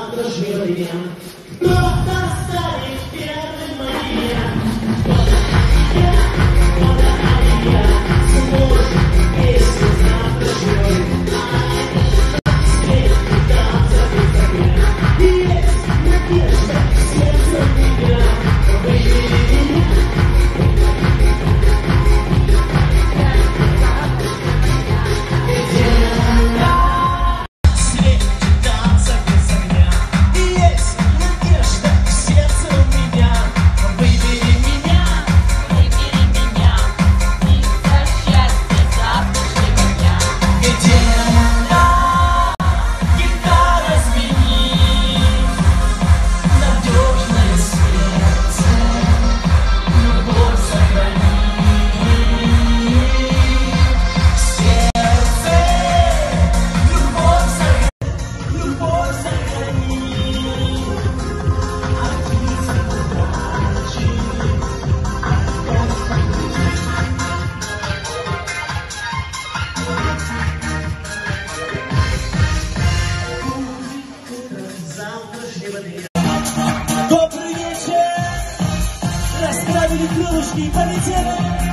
tantas a Adriana, Добрый вечер! Расправили крылышки и полетели!